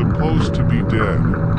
supposed to be dead.